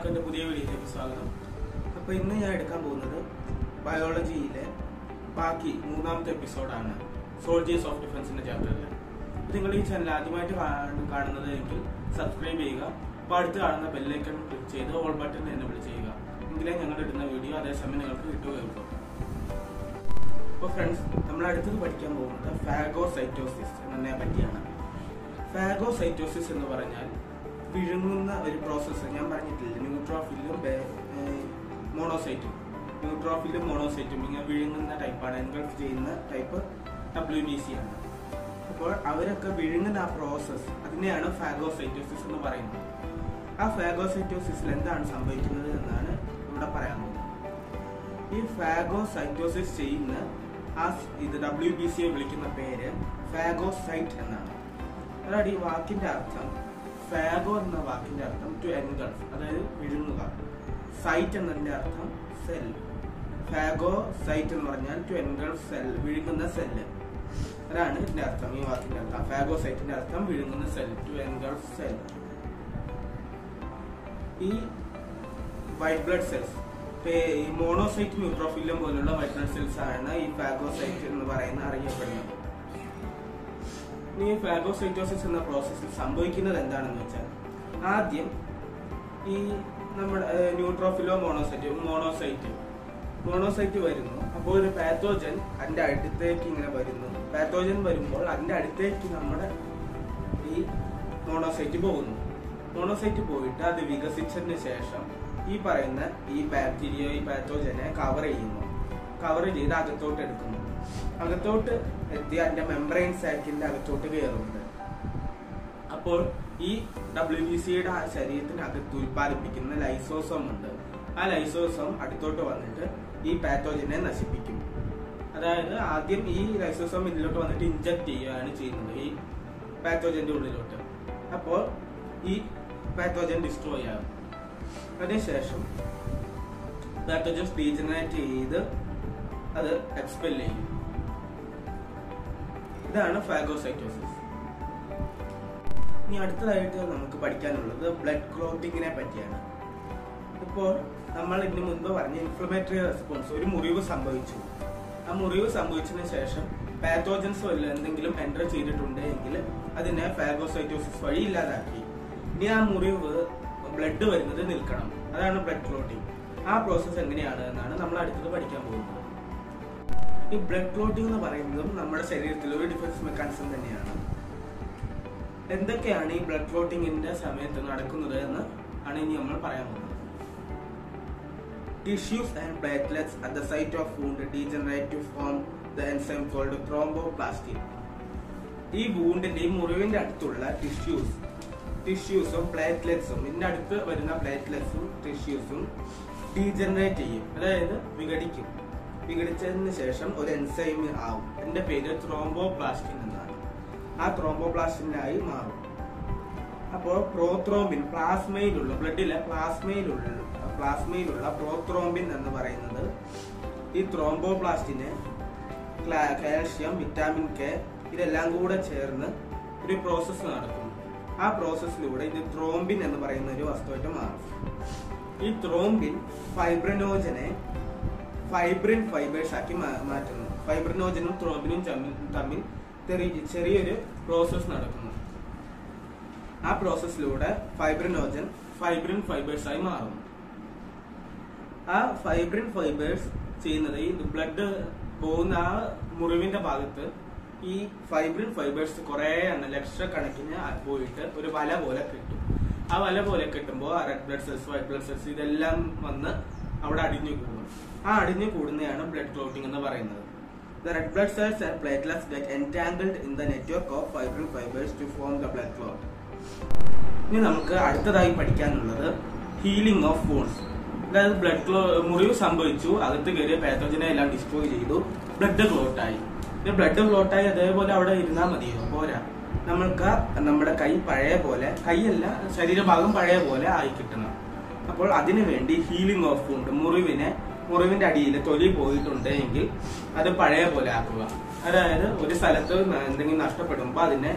എല്ലാവർക്കും എന്റെ പുതിയ വീഡിയോയിലേക്ക് സ്വാഗതം. അപ്പോൾ ഇന്ന് ഞാൻ എടുക്കാൻ പോകുന്നത് ബയോളജിയിലെ ബാക്കി മൂന്നാമത്തെ എപ്പിസോഡാണ് സോൾജേഴ്സ് ഓഫ് ഡിഫൻസിന്റെ ചാപ്റ്ററിൽ നിങ്ങൾ ഈ ചാനൽ ആദ്യമായിട്ട് കാണ- കാണുന്നത് എങ്കിൽ സബ്സ്ക്രൈബ് ചെയ്യുക. അപ്പോൾ അടുത്ത് കാണുന്ന ബെല്ലൈക്കൺ ക്ലിക്ക് ചെയ്ത് ഓൾ ബട്ടൺ എനേബിൾ ചെയ്യുക. എങ്കിലേ ഞങ്ങൾ ഇടുന്ന വീഡിയോ അതേസമയം നിങ്ങൾക്ക് കിട്ടുകയുള്ളൂ. അപ്പോൾ ഫ്രണ്ട്സ് നമ്മൾ അടുത്തത് പഠിക്കാൻ പോകുന്നത് ഫാഗോസൈറ്റോസിസ് എന്നതിനെ പറ്റിയാണ്. ഫാഗോസൈറ്റോസിസ് എന്ന് പറഞ്ഞാൽ വിഴുങ്ങുന്ന ഒരു പ്രോസസ്സ് ഞാൻ പറഞ്ഞിട്ടില്ല ന്യൂട്രോഫിലും മോണോസൈറ്റും ന്യൂട്രോഫിലും മോണോസൈറ്റും ഇങ്ങനെ വിഴുങ്ങുന്ന ടൈപ്പാണ് എൻഗൾഫ് ചെയ്യുന്ന ടൈപ്പ് ഡബ്ല്യു ബി സി ആണ്. അപ്പോൾ അവരൊക്കെ വിഴുങ്ങുന്ന ആ പ്രോസസ്സ് അതിനെയാണ് ഫാഗോസൈറ്റോസിസ് എന്ന് പറയുന്നത്. ആ ഫാഗോസൈറ്റോസിസിൽ എന്താണ് സംഭവിക്കുന്നത് എന്നാണ് ഇവിടെ പറയാൻ പോകുന്നത്. ഈ ഫാഗോസൈറ്റോസിസ് ചെയ്യുന്ന ആ ഇത് ഡബ്ല്യു ബി സിയെ വിളിക്കുന്ന പേര് ഫാഗോസൈറ്റ് എന്നാണ്. അതാണ് ഈ വാക്കിന്റെ അർത്ഥം. ഫാഗോ എന്ന വാക്കിന്റെ അർത്ഥം ടു എൻഗൾഫ് അതായത് വിഴുങ്ങുക. സൈറ്റ് എന്നതിന്റെ അർത്ഥം സെൽ ഫാഗോ സൈറ്റ് എന്ന് പറഞ്ഞാൽ ടു എൻഗൾഫ് സെൽ വിഴുങ്ങുന്ന സെല്ല് അതാണ് ഇതിന്റെ അർത്ഥം ഈ വാക്കിന്റെ അർത്ഥം. ഫാഗോ സൈറ്റിന്റെ അർത്ഥം വിഴുങ്ങുന്ന സെൽ ടു എൻഗൾഫ് സെൽ ഈ വൈറ്റ് ബ്ലഡ് സെൽസ് ഈ മോണോസൈറ്റ് ന്യൂട്രോഫില്ലം പോലുള്ള വൈറ്റ് ബ്ലഡ് സെൽസ് ആണ് ഈ ഫാഗോസൈറ്റ് എന്ന് പറയുന്ന അറിയപ്പെടുന്നത്. ഈ ഫാഗോസൈറ്റോസിസ് എന്ന പ്രോസസ്സിൽ സംഭവിക്കുന്നത് എന്താണെന്ന് വെച്ചാൽ ആദ്യം ഈ നമ്മുടെ ന്യൂട്രോഫിലോ മോണോസൈറ്റ് മോണോസൈറ്റ് മോണോസൈറ്റ് വരുന്നു. അപ്പോൾ ഒരു പാത്തോജൻ അതിന്റെ അടുത്തേക്ക് ഇങ്ങനെ വരുന്നു. പാത്തോജൻ വരുമ്പോൾ അതിന്റെ അടുത്തേക്ക് നമ്മുടെ ഈ മോണോസൈറ്റ് പോകുന്നു. മോണോസൈറ്റ് പോയിട്ട് അത് വികസിച്ചതിന് ശേഷം ഈ പറയുന്ന ഈ ബാക്ടീരിയ ഈ പാത്തോജനെ കവർ ചെയ്യുന്നു. കവർ ചെയ്ത് അകത്തോട്ട് എടുക്കുന്നു. അകത്തോട്ട് എത്തി അതിന്റെ മെംബ്രെയിൻ സാക്കിന്റെ അകത്തോട്ട് കയറുന്നുണ്ട് അപ്പോൾ ഈ ഡബ്ല്യു ബി സിയുടെ ശരീരത്തിനകത്ത് ഉൽപ്പാദിപ്പിക്കുന്ന ലൈസോസോം ഉണ്ട്. ആ ലൈസോസോം അടുത്തോട്ട് വന്നിട്ട് ഈ പാത്തോജനെ നശിപ്പിക്കും. അതായത് ആദ്യം ഈ ലൈസോസോം ഇതിലോട്ട് വന്നിട്ട് ഇഞ്ചക്ട് ചെയ്യുകയാണ് ചെയ്യുന്നത് ഈ പാത്തോജന്റെ ഉള്ളിലോട്ട്. അപ്പോൾ ഈ പാത്തോജൻ ഡിസ്ട്രോയ് ആകും. അതിനുശേഷം പാത്തോജൻ ഡീജനറേറ്റ് ചെയ്ത് അത് എക്സ്പെൽ ചെയ്യും. ഇതാണ് ഫാഗോസൈറ്റോസിസ് ഇനി അടുത്തതായിട്ട് നമുക്ക് പഠിക്കാനുള്ളത് ബ്ലഡ് ക്ലോട്ടിങ്ങിനെ പറ്റിയാണ്. ഇപ്പോൾ നമ്മൾ ഇതിനു മുൻപ് പറഞ്ഞ ഇൻഫ്ലമേറ്ററി റെസ്പോൺസ് ഒരു മുറിവ് സംഭവിച്ചു. ആ മുറിവ് സംഭവിച്ചതിന് ശേഷം പാത്തോജൻസ് വല്ല എന്തെങ്കിലും എന്റർ ചെയ്തിട്ടുണ്ടെങ്കിൽ അതിനെ ഫാഗോസൈറ്റോസിസ് വഴി ഇല്ലാതാക്കി. ഇനി ആ മുറിവ് ബ്ലഡ് വരുന്നത് നിൽക്കണം. അതാണ് ബ്ലഡ് ക്ലോട്ടിങ് ആ പ്രോസസ്സ് എങ്ങനെയാണ് എന്നാണ് നമ്മൾ അടുത്തത് പഠിക്കാൻ പോകുന്നത്. ഈ ബ്ലഡ് ക്ലോട്ടിംഗ് എന്ന് പറയുന്നതും നമ്മുടെ ശരീരത്തിലെ ഒരു ഡിഫൻസ് മെക്കാനിസം തന്നെയാണ്. എന്തൊക്കെയാണ് ഈ ബ്ലഡ് ക്ലോട്ടിങ്ങിന്റെ സമയത്ത് നടക്കുന്നത് എന്ന് ആണ് ഇനി നമ്മൾ പറയാൻ പോകുന്നത്. Tissues and platelets at the site of wound degenerate to form the enzyme called thromboplastin ഈ വൂണ്ടിന്റെ ഈ മുറിവിന്റെ അടുത്തുള്ള ടിഷ്യൂസ് ടിഷ്യൂസും പ്ലേറ്റ്ലെറ്റ്സും ഇതിന്റെ അടുത്ത് വരുന്ന പ്ലേറ്റ്ലെറ്റ്സും ടിഷ്യൂസും ഡീജനറേറ്റ് ചെയ്യും അതായത് വിഘടിക്കും. വിഘടിച്ചതിന് ശേഷം ഒരു എൻസൈം ആവും. എന്റെ പേര് ത്രോംബോപ്ലാസ്റ്റിൻ എന്നാണ്. ആ ത്രോംബോപ്ലാസ്റ്റിനായി മാറും. അപ്പോൾ പ്രോത്രോംബിൻ പ്ലാസ്മയിലുള്ള ബ്ലഡിലെ പ്ലാസ്മയിലുള്ള പ്ലാസ്മയിലുള്ള പ്രോത്രോംബിൻ എന്ന് പറയുന്നത് ഈ ത്രോംബോപ്ലാസ്റ്റിനെ കാൽഷ്യം വിറ്റാമിൻ കെ ഇതെല്ലാം കൂടെ ചേർന്ന് ഒരു പ്രോസസ്സ് നടക്കും ആ പ്രോസസ്സിലൂടെ ഇത് ത്രോംബിൻ എന്ന് പറയുന്ന ഒരു വസ്തുവായിട്ട് മാറും. ഈ ത്രോംബിൻ ഫൈബ്രനോജനെ ഫൈബ്രിൻ ഫൈബേഴ്സ് ആക്കി മാറ്റുന്നു. ഫൈബ്രിനോജനും ത്രോബിനും തമ്മിൽ ചെറിയൊരു പ്രോസസ്സ് നടക്കുന്നു. ആ പ്രോസസ്സിലൂടെ ഫൈബ്രിനോജൻ ഫൈബ്രിൻ ഫൈബേഴ്സ് ആയി മാറുന്നു. ആ ഫൈബ്രിൻ ഫൈബേഴ്സ് ചെയ്യുന്നത് ഈ ബ്ലഡ് പോകുന്ന ആ മുറിവിന്റെ ഭാഗത്ത് ഈ ഫൈബ്രിൻ ഫൈബേഴ്സ് കുറെ എണ്ണം ലക്ഷക്കണക്കിന് പോയിട്ട് ഒരു വല പോലെ കിട്ടും. ആ വല പോലെ കിട്ടുമ്പോൾ ആ red blood cells white blood cells ഇതെല്ലാം വന്ന് അവിടെ അടിഞ്ഞു കൂടും. ആ അടിഞ്ഞു കൂടുന്നതാണ് ബ്ലഡ് ക്ലോട്ടിംഗ് എന്ന് പറയുന്നത്. The red blood cells and platelets get entangled in the network of fibrin fibres to form the blood clot ഇനി നമുക്ക് അടുത്തതായി പഠിക്കാനുള്ളത് ഹീലിംഗ് ഓഫ് വോൺസ് അതായത് ബ്ലഡ് ക്ലോ മുറിവ് സംഭവിച്ചു അകത്ത് കയറിയ പാത്തോജനെ എല്ലാം ഡിസ്ട്രോയ് ചെയ്തു ബ്ലഡ് ക്ലോട്ടായി ഈ ബ്ലഡ് ക്ലോട്ടായി അതേപോലെ അവിടെ ഇരുന്നാൽ മതിയോ? പോരാ. നമ്മൾക്ക് നമ്മുടെ കൈ പഴയ പോലെ കൈയല്ല ശരീരഭാഗം പഴയ പോലെ ആയി കിട്ടണം. അപ്പോൾ അതിനു വേണ്ടി ഹീലിംഗ് ഓഫ് വൂണ്ട് മുറിവിനെ മുറിവിന്റെ അടിയിൽ തൊലി പോയിട്ടുണ്ട് എങ്കിൽ അത് പഴയ പോലെ ആക്കുക. അതായത് ഒരു സ്ഥലത്ത് എന്തെങ്കിലും നഷ്ടപ്പെടുമ്പോൾ അതിനെ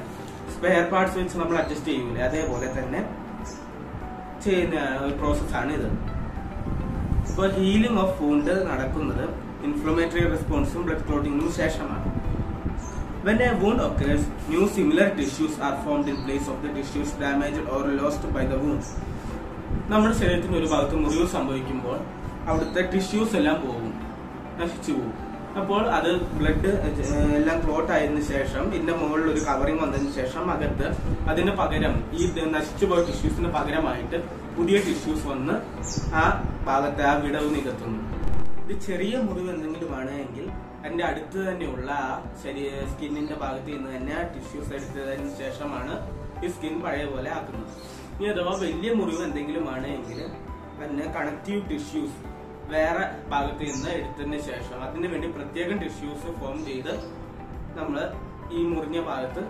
സ്പെയർ പാർട്സ് വെച്ച് നമ്മൾ അഡ്ജസ്റ്റ് ചെയ്യൂല. അതേപോലെ തന്നെ ചെയ്യുന്ന ഒരു പ്രോസസ്സാണ് ഇത്. ഇപ്പോൾ ഹീലിംഗ് ഓഫ് വൂണ്ട് നടക്കുന്നത് ഇൻഫ്ലമേറ്ററി റെസ്പോൺസും ബ്ലഡ് ക്ലോട്ടിങ്ങിനും ശേഷമാണ്. When a wound occurs, new similar tissues are formed in place of the tissues damaged or lost by the wound. നമ്മുടെ ശരീരത്തിന് ഒരു ഭാഗത്ത് മുറിവ് സംഭവിക്കുമ്പോൾ അവിടുത്തെ ടിഷ്യൂസ് എല്ലാം പോകും. നശിച്ചു പോകും. അപ്പോൾ അത് ബ്ലഡ് എല്ലാം ക്ലോട്ട് ആയതിനു ശേഷം ഇതിന്റെ മുകളിൽ ഒരു കവറിങ് വന്നതിന് ശേഷം അകത്ത് അതിന് പകരം ഈ നശിച്ചു പോയ ടിഷ്യൂസിന് പകരമായിട്ട് പുതിയ ടിഷ്യൂസ് വന്ന് ആ ഭാഗത്തെ ആ വിടവ് നികത്തുന്നു. ഇത് ചെറിയ മുറിവ് എന്തെങ്കിലും ആണെങ്കിൽ അതിന്റെ അടുത്ത് തന്നെയുള്ള ആ ശരീര സ്കിന്നിന്റെ ഭാഗത്ത് നിന്ന് തന്നെ ടിഷ്യൂസ് എടുത്തതിന് ശേഷമാണ് ഈ സ്കിൻ പഴയ പോലെ ആക്കുന്നത്. ഇനി അഥവാ വലിയ മുറിവ് എന്തെങ്കിലും ആണ് അതിന് കണക്റ്റീവ് ടിഷ്യൂസ് വേറെ ഭാഗത്ത് നിന്ന് എടുത്തതിന് ശേഷം അതിന് വേണ്ടി പ്രത്യേകം ടിഷ്യൂസ് ഫോം ചെയ്ത് നമ്മൾ ഈ മുറിഞ്ഞ ഭാഗത്ത്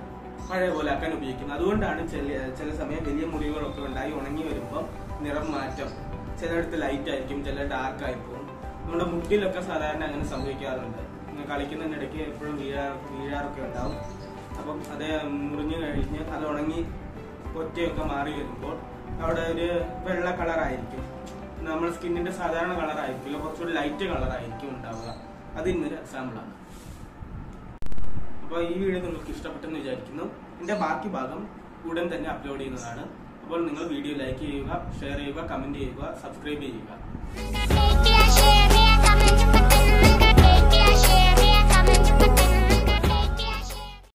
പഴയ പോലെ ആക്കാൻ ഉപയോഗിക്കുന്നത് അതുകൊണ്ടാണ് ചില ചില സമയം വലിയ മുറിവുകളൊക്കെ ഉണ്ടായി ഉണങ്ങി വരുമ്പോൾ നിറം മാറ്റം. ചിലയിടത്ത് ലൈറ്റ് ആയിരിക്കും ചില ഡാർക്ക് ആയിരിക്കും. നമ്മുടെ മുട്ടിലൊക്കെ സാധാരണ അങ്ങനെ സംഭവിക്കാറുണ്ട്. കളിക്കുന്നതിനിടയ്ക്ക് എപ്പോഴും വീഴാ വീഴാറൊക്കെ ഉണ്ടാവും. അപ്പം അത് മുറിഞ്ഞു കഴിഞ്ഞ് അത് ഉണങ്ങി ഒറ്റയൊക്കെ മാറി വരുമ്പോൾ അവിടെ ഒരു വെള്ള കളറായിരിക്കും. നമ്മൾ സ്കിന്നിന്റെ സാധാരണ കളറായിരിക്കില്ല കുറച്ചുകൂടി ലൈറ്റ് കളറായിരിക്കും ഉണ്ടാവുക. അത് ഇന്നൊരു എക്സാമ്പിളാണ് അപ്പോൾ ഈ വീഡിയോ നിങ്ങൾക്ക് ഇഷ്ടപ്പെട്ടെന്ന് വിചാരിക്കുന്നു. എന്റെ ബാക്കി ഭാഗം ഉടൻ തന്നെ അപ്ലോഡ് ചെയ്യുന്നതാണ്. അപ്പോൾ നിങ്ങൾ വീഡിയോ ലൈക്ക് ചെയ്യുക ഷെയർ ചെയ്യുക കമന്റ് ചെയ്യുക സബ്സ്ക്രൈബ് ചെയ്യുക.